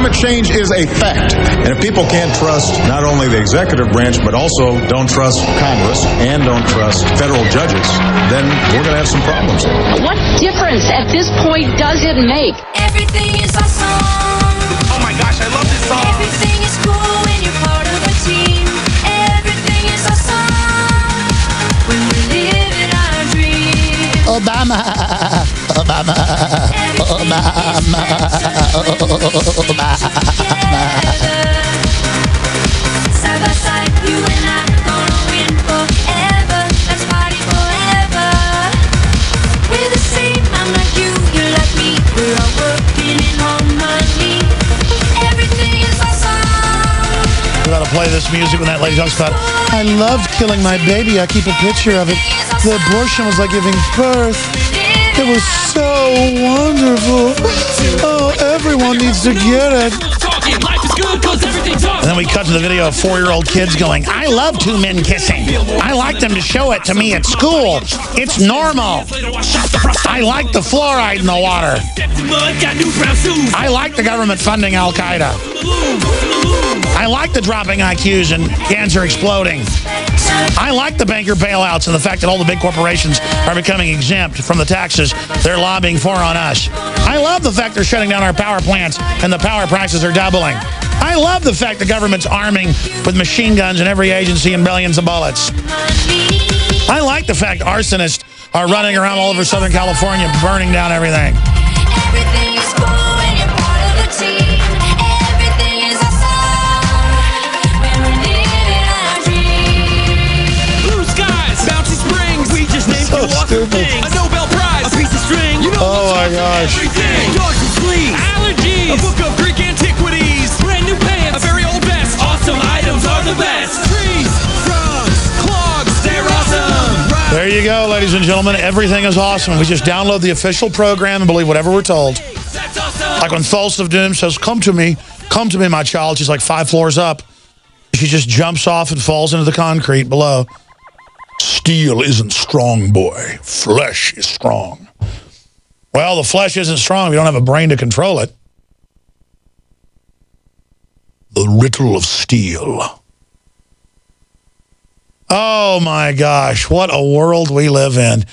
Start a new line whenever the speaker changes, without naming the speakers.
Climate change is a fact.
And if people can't trust not only the executive branch, but also don't trust Congress and don't trust federal judges, then we're going to have some problems.
What difference at this point does it make?
Everything is awesome.
Oh my gosh, I love this song.
Everything is cool when you're part of a team. Everything is awesome when we're living our dreams.
Obama. Obama. play this music when that lady talks about, I loved killing my baby. I keep a picture of it. The abortion was like giving birth. Was so wonderful. Oh, everyone needs to get it. And then we cut to the video of four-year-old kids going, I love two men kissing. I like them to show it to me at school. It's normal. I like the fluoride in the water. I like the government funding Al Qaeda. I like the dropping IQs and cancer exploding. I like the banker bailouts and the fact that all the big corporations are becoming exempt from the taxes they're lobbying for on us. I love the fact they're shutting down our power plants and the power prices are doubling. I love the fact the government's arming with machine guns in every agency and billions of bullets. I like the fact arsonists are running around all over Southern California burning down everything. Gosh.
Everything. Dogs and fleas. Allergies. A book of Greek antiquities. Brand new pants. A very old vest. Awesome items are the best. Trees, frogs, clogs. They're awesome. Right.
There you go, ladies and gentlemen. Everything is awesome. We just download the official program and believe whatever we're told.
That's awesome.
Like when Thulsa of Doom says, come to me, come to me, my child. She's like five floors up. She just jumps off and falls into the concrete below. Steel isn't strong, boy. Flesh is strong. Well, the flesh isn't strong if you don't have a brain to control it. The riddle of steel. Oh my gosh, what a world we live in.